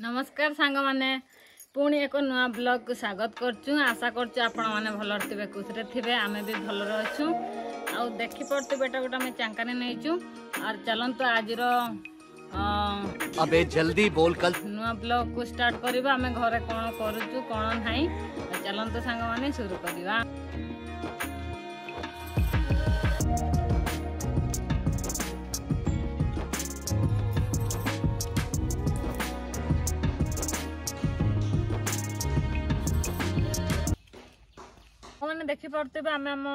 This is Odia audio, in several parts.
ନମସ୍କାର ସାଙ୍ଗମାନେ ପୁଣି ଏକ ନୂଆ ବ୍ଲଗ୍କୁ ସ୍ୱାଗତ କରୁଛୁ ଆଶା କରୁଛୁ ଆପଣମାନେ ଭଲରେ ଥିବେ ଖୁସିରେ ଥିବେ ଆମେ ବି ଭଲରେ ଅଛୁ ଆଉ ଦେଖିପାରୁଥିବେ ଏଇଟା ଗୋଟେ ଆମେ ଚାଙ୍କାନି ନେଇଛୁ ଆଉ ଚାଲନ୍ତୁ ଆଜିର ଅ, अबे जल्दी बोल कल ନୂଆ ବ୍ଲଗ୍କୁ ଷ୍ଟାର୍ଟ କରିବା ଆମେ ଘରେ କ'ଣ କରୁଛୁ କ'ଣ ନାହିଁ ଆଉ ଚାଲନ୍ତୁ ସାଙ୍ଗମାନେ ଶୁରୁ তুমি দেখিপারুবে আমি আম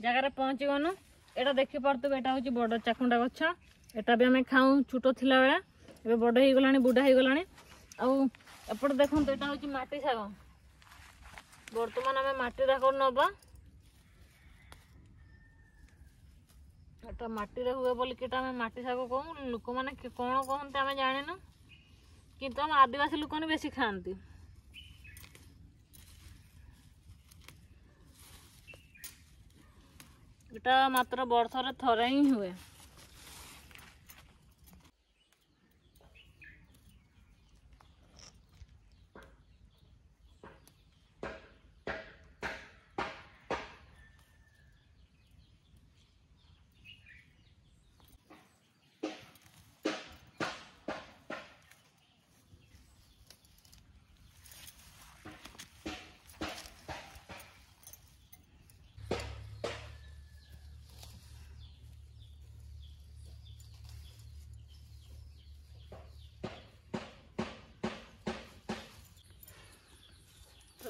জায়গায় পৌঁছিগনু এটা দেখিপারুবে এটা হচ্ছে বড় চাকুণ্ডা গছ এটা বি আমি খাও ছোট লাবেলে এবে বড় হয়ে গলা বুড়া হয়ে গলা আপটে দেখুন এটা হচ্ছে মাটি শাগ বর্তমান আমি মাটি শাগ নবা এটা মাটিরে হুয়ে বলিকি এটা আমি মাটি শাগ কৌ লোক মানে কোণ কহতে আমি জানিনু কিন্তু আমার আদিবাসী লোক বেশি খাঁতি ଏଟା ମାତ୍ର ବର୍ଷରେ ଥରେ ହିଁ ହୁଏ।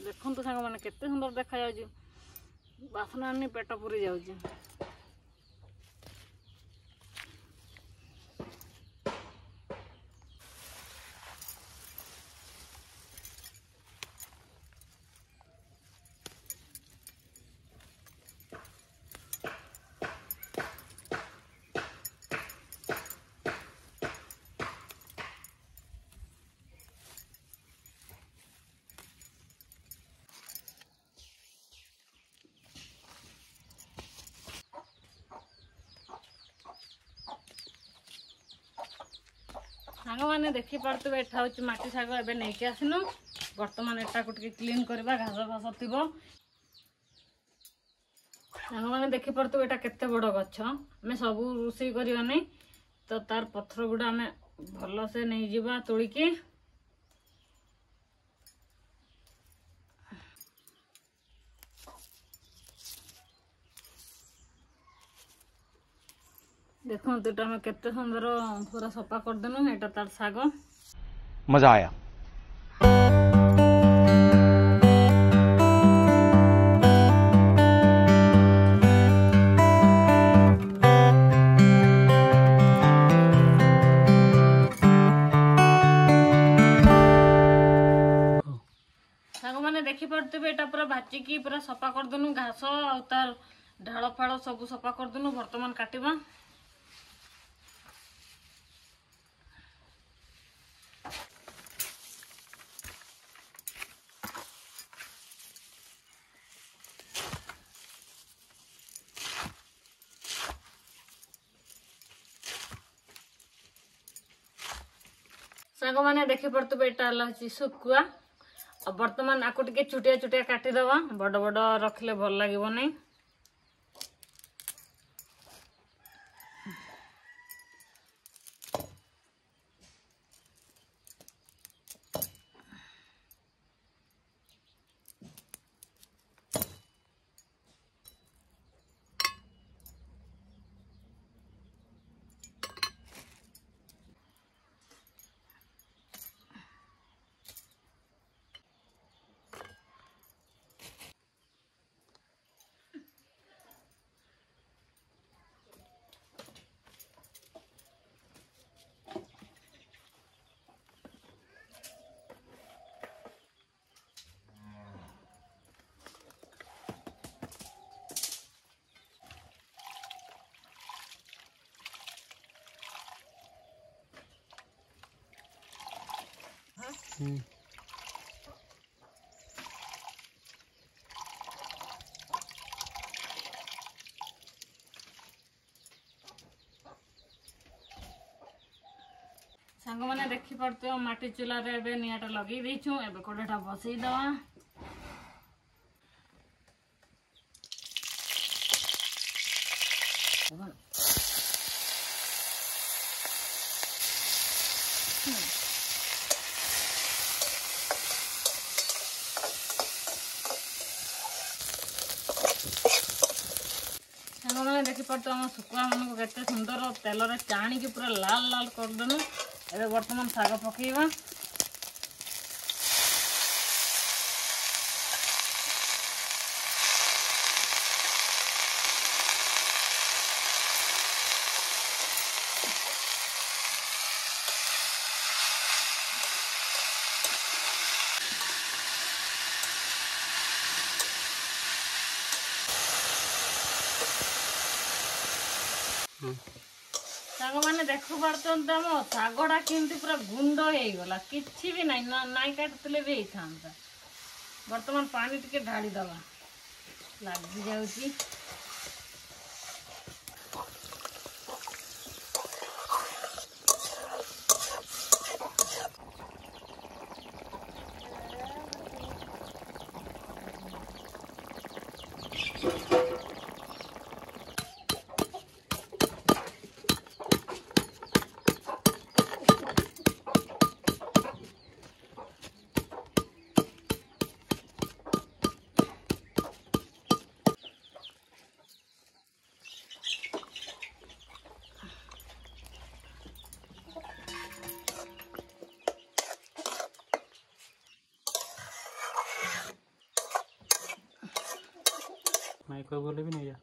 ଦେଖନ୍ତୁ ସାଙ୍ଗମାନେ କେତେ ସୁନ୍ଦର ଦେଖାଯାଉଛି। ବାସନା ଆଣି ପେଟ ପୁରି ଯାଉଛି ସାଙ୍ଗମାନେ ଦେଖିପାରୁଥିବେ ଏଟା ହେଉଛି ମାଟି ଶାଗ ଏବେ ନେଇକି ଆସିନୁ। ବର୍ତ୍ତମାନ ଏଟାକୁ ଟିକେ କ୍ଲିନ୍ କରିବା ଘାସ ଫାସ ଥିବ। ସାଙ୍ଗମାନେ ଦେଖିପାରୁଥିବେ ଏଟା କେତେ ବଡ଼ ଗଛ। ଆମେ ସବୁ ରୋଷେଇ କରିବା ନାହିଁ। ତ ତାର ପତ୍ର ଗୁଡ଼ା ଆମେ ଭଲସେ ନେଇଯିବା ତୋଳିକି। ଦେଖନ୍ତୁ ଏଇଟା ଆମେ କେତେ ସୁନ୍ଦର ପୁରା ସଫା କରିଦେଲୁ ଏଟା ତାର ଶାଗ। ମଜା ଆୟା। ଦେଖିପାରୁଥିବେ ଏଇଟା ପୁରା ବାଚିକି ପୁରା ସଫା କରିଦେଲୁ ଘାସ ଆଉ ତାର ଢାଳ ଫାଳ ସବୁ ସଫା କରିଦେଲୁ ବର୍ତ୍ତମାନ କାଟିବା। ସାଙ୍ଗମାନେ ଦେଖିପାରୁଥିବେ ଏଇଟା ହେଲା ହେଉଛି ଶୁଖୁଆ। ଆଉ ବର୍ତ୍ତମାନ ଆକୁ ଟିକେ ଛୋଟିଆ ଛୋଟିଆ କାଟିଦେବା। ବଡ଼ ବଡ଼ ରଖିଲେ ଭଲ ଲାଗିବ ସାଙ୍ଗମାନେ ଦେଖିପାରୁଥିବ ମାଟି ଚୁଲାରେ ଏବେ ନିଆଁଟା ଲଗେଇ ଦେଇଛୁ ଏବେ କୋଡ଼ଟା ବସେଇ ଦେବା Come. ଦେଖିପାରୁଥିବ ଆମ ଶୁଖୁଆ ମାନଙ୍କୁ କେତେ ସୁନ୍ଦର ତେଲରେ ଚାଣିକି ପୁରା ଲାଲ ଲାଲ କରିଦେନୁ ଏବେ ବର୍ତ୍ତମାନ ଶାଗ ପକେଇବା ସାଙ୍ଗମାନେ ଦେଖିପାରୁଛନ୍ତି ଆମ ଶାଗଟା କେମିତି ପୁରା ଗୁଣ୍ଡ ହେଇଗଲା। କିଛି ବି ନାହିଁ ନା ନାଇଁ କାଟୁଥିଲେ ବି ହେଇଥାନ୍ତା। ବର୍ତ୍ତମାନ ପାଣି ଟିକେ ଢାଳି ଦେବା ମାଇକ ଗଲେ ବି ନେଇଯା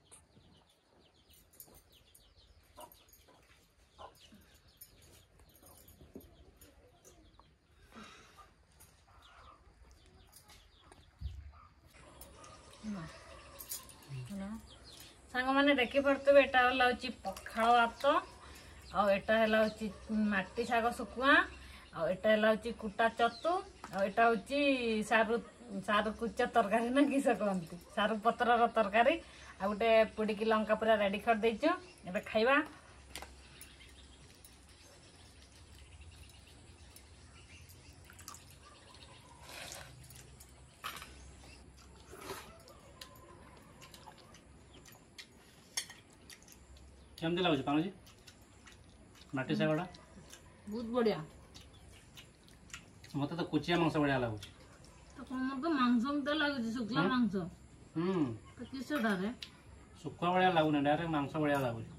ସାଙ୍ଗମାନେ ଦେଖିପାରୁଥିବେ ଏଟା ହେଲା ହଉଛି ପଖାଳ ଭାତ ଆଉ ଏଟା ହେଲା ହଉଛି ମାଟି ଶାଗ ଶୁଖୁଆ ଆଉ ଏଟା ହେଲା ହଉଛି କୁଟା ଚତୁ ଆଉ ଏଟା ହଉଛି ସାରୁ ସାରୁ କୁଚ ତରକାରୀ ନା କିସ କହନ୍ତି ସାରୁ ପତ୍ରର ତରକାରୀ ଆଉ ଗୋଟେ ପୋଡ଼ିକି ଲଙ୍କା ପୁରା ରେଡି କରିଦେଇଛୁ ଏବେ ଖାଇବା କେମିତି ଲାଗୁଛି ପାଣୁଜି ମାଟି ଶାଗଟା ବହୁତ ବଢିଆ ମତେ ତ କୁଚିଆ ମାଂସ ଭଳିଆ ଲାଗୁଛି ତ କଣ ମତେ ମାଂସ ମତେ ଲାଗୁଛି ଶୁଖିଲା ମାଂସ ହୁଁ ତ କିସଟାରେ ଶୁଖୁଆ ଭଳିଆ ଲାଗୁନି ଡାଇରେକ୍ଟ ମାଂସ ଭଳିଆ ଲାଗୁଛି